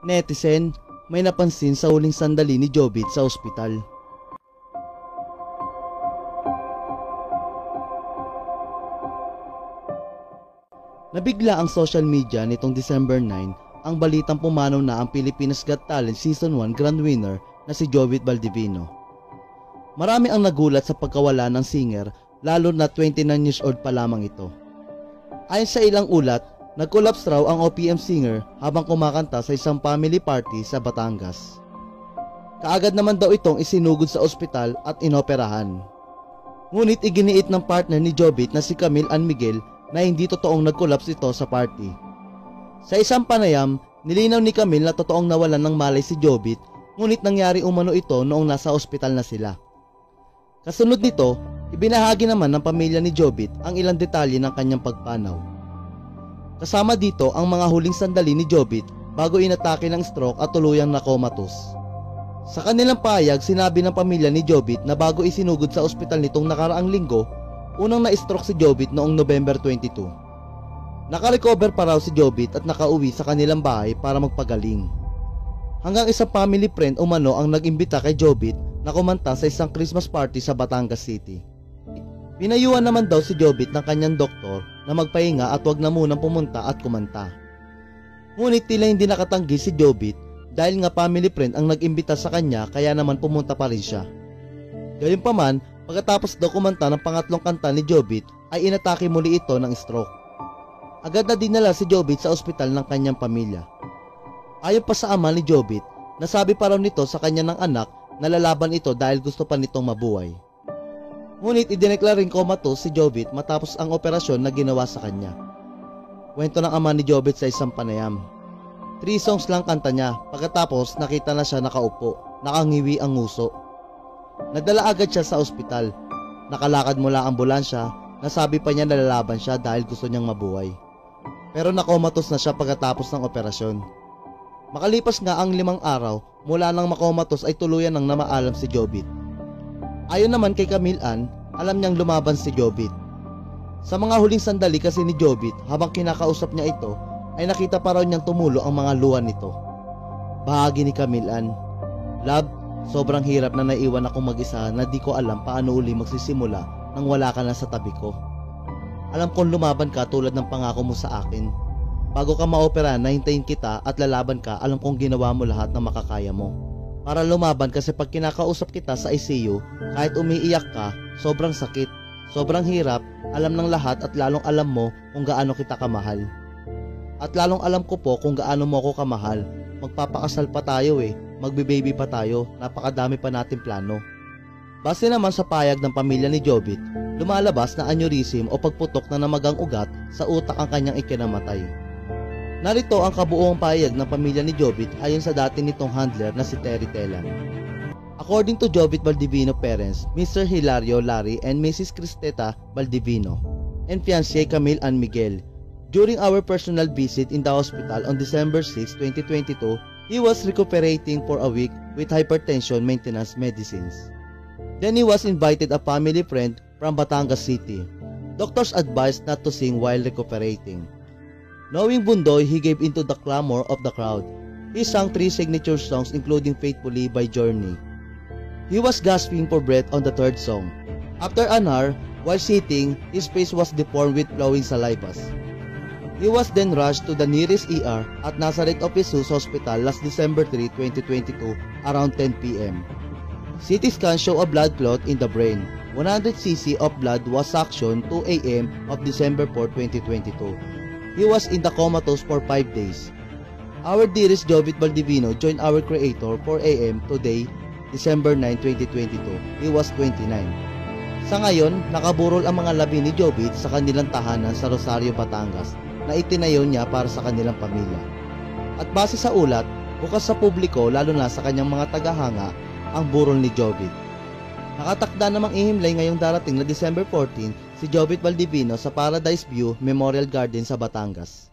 Netizen, may napansin sa huling sandali ni Jobit sa ospital. Nabigla ang social media nitong December 9 ang balitang pumanaw na ang Pilipinas Got Talent Season 1 Grand Winner na si Jovit Valdivino. Marami ang nagulat sa pagkawala ng singer lalo na 29 years old pa lamang ito. Ayon sa ilang ulat, nag-collapse raw ang OPM singer habang kumakanta sa isang family party sa Batangas. Kaagad naman daw itong isinugod sa ospital at inoperahan. Ngunit iginiit ng partner ni Jobit na si Camille Ann Miguel na hindi totoong nag-collapse ito sa party. Sa isang panayam, nilinaw ni Camille na totoong nawalan ng malay si Jobit ngunit nangyari umano ito noong nasa ospital na sila. Kasunod nito, ibinahagi naman ng pamilya ni Jobit ang ilang detalye ng kanyang pagpanaw. Kasama dito ang mga huling sandali ni Jobit bago inatake ng stroke at tuluyang nakomatos. Sa kanilang payag, sinabi ng pamilya ni Jobit na bago isinugod sa ospital nitong nakaraang linggo, unang na-stroke si Jobit noong November 22. Nakarecover pa raw si Jobit at nakauwi sa kanilang bahay para magpagaling. Hanggang isang family friend umano ang nag-imbita kay Jobit na kumanta sa isang Christmas party sa Batangas City. Pinayuhan naman daw si Jobit ng kanyang doktor na magpahinga at wag na munang pumunta at kumanta. Ngunit tila hindi nakatanggi si Jobit dahil nga family friend ang nag-imbita sa kanya kaya naman pumunta pa rin siya. Gayunpaman, pagkatapos daw kumanta ng pangatlong kanta ni Jobit ay inatake muli ito ng stroke. Agad na dinala si Jobit sa ospital ng kanyang pamilya. Ayon pa sa ama ni Jobit, nasabi pa raw nito sa kanya ng anak na lalaban ito dahil gusto pa nitong mabuhay. Ngunit idineklara rin comatose si Jobit matapos ang operasyon na ginawa sa kanya. Kwento ng ama ni Jobit sa isang panayam. Three songs lang kanta niya, pagkatapos nakita na siya nakaupo, nakangiwi ang nguso. Nadala agad siya sa ospital. Nakalakad mula ambulansya, nasabi pa niya na lalaban siya dahil gusto niyang mabuhay. Pero nakomatos na siya pagkatapos ng operasyon. Makalipas nga ang limang araw, mula nang makomatos ay tuluyan ng namaalam si Jobit. Ayon naman kay Camille Ann, alam niyang lumaban si Jobit. Sa mga huling sandali kasi ni Jobit habang kinakausap niya ito, ay nakita pa raw niyang tumulo ang mga luha nito. Bahagi ni Camille Ann, Love, sobrang hirap na naiwan akong mag-isa na di ko alam paano uli magsisimula nang wala ka na sa tabi ko. Alam kong lumaban ka tulad ng pangako mo sa akin. Bago ka maopera, nahintayin kita at lalaban ka, alam kong ginawa mo lahat ng makakaya mo. Para lumaban kasi pag kinakausap kita sa ICU, kahit umiiyak ka, sobrang sakit, sobrang hirap, alam ng lahat at lalong alam mo kung gaano kita kamahal. At lalong alam ko po kung gaano mo ako kamahal. Magpapakasal pa tayo eh, magbe-baby pa tayo, napakadami pa natin plano. Base naman sa payag ng pamilya ni Jobit, lumalabas na aneurysm o pagputok na namagang ugat sa utak ang kanyang ikinamatay. Narito ang kabuuang payag ng pamilya ni Jobit ayon sa dati nitong handler na si Terry Telan. According to Jobit Valdivino parents, Mr. Hilario Larry and Mrs. Cristeta Valdivino, and fiancé Camille Ann Miguel, during our personal visit in the hospital on December 6, 2022, he was recuperating for a week with hypertension maintenance medicines. Then he was invited a family friend from Batangas City. Doctors advised not to sing while recuperating. Knowing Bundoy, he gave into the clamor of the crowd. He sang three signature songs including Faithfully by Journey. He was gasping for breath on the third song. After an hour, while sitting, his face was deformed with flowing salivas. He was then rushed to the nearest ER at Nazareth of Jesus Hospital last December 3, 2022 around 10 p.m. CT scan show a blood clot in the brain. 100 cc of blood was suctioned 2 a.m. of December 4, 2022. He was in the comatose for 5 days. Our dearest Jovit Valdivino joined our creator 4 a.m. today, December 9, 2022. He was 29. Sa ngayon, nakaburol ang mga labi ni Jovit sa kanilang tahanan sa Rosario, Batangas na itinayo niya para sa kanilang pamilya. At base sa ulat, bukas sa publiko lalo na sa kanyang mga tagahanga ang burol ni Jovit. Nakatakda namang ihimlay ngayong darating na December 14 si Jovit Valdivino sa Paradise View Memorial Garden sa Batangas.